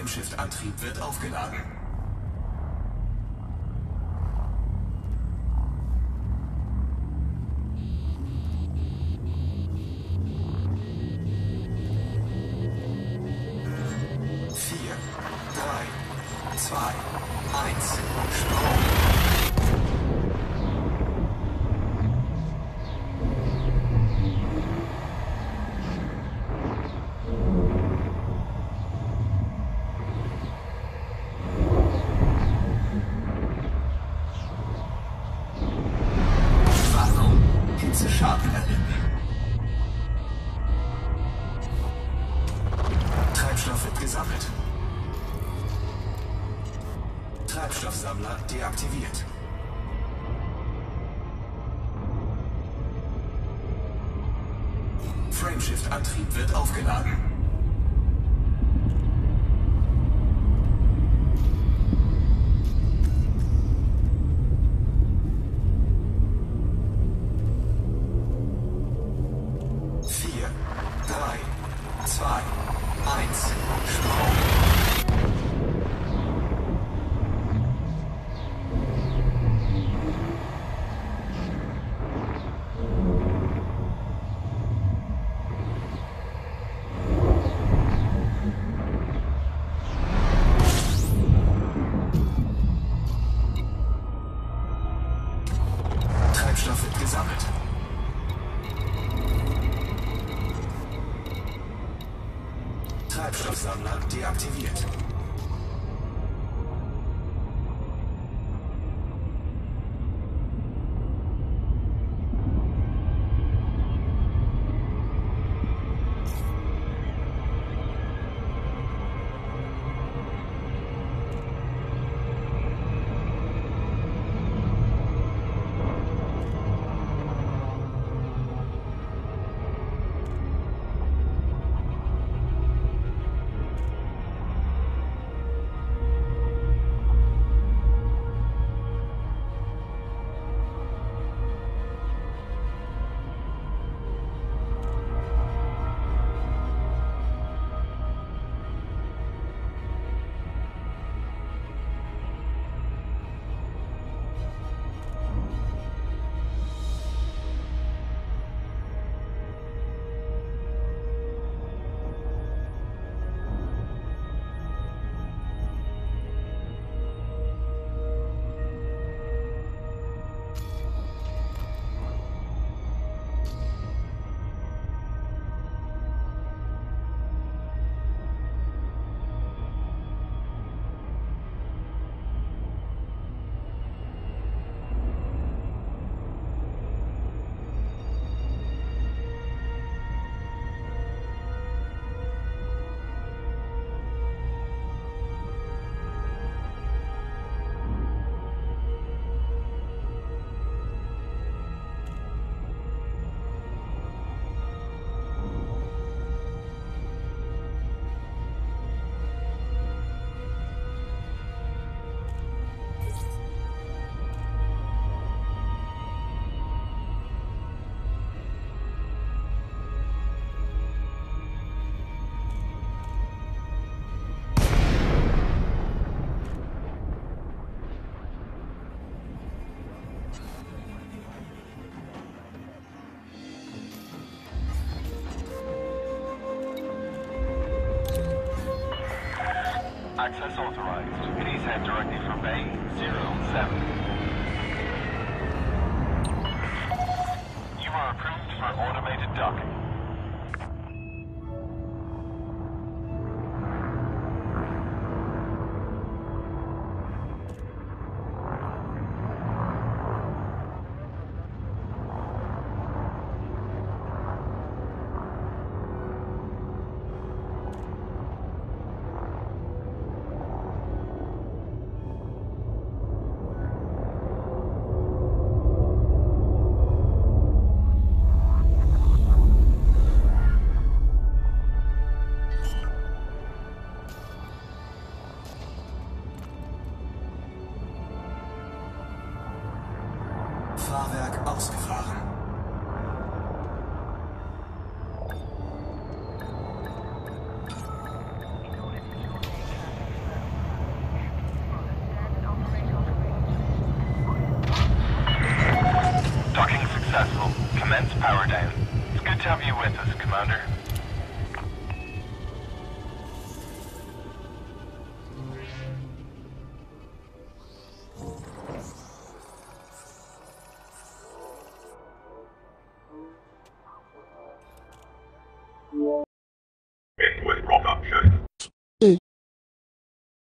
Frameshift-Antrieb wird aufgeladen. Vier, drei, zwei, eins, Sprung. Treibstoff wird gesammelt. Treibstoffsammler deaktiviert. Frameshift-Antrieb wird aufgeladen. Treibstoffsammler deaktiviert. Access authorized. Please head directly for Bay 07. You are approved for automated docking. Power down. It's good to have you with us, Commander.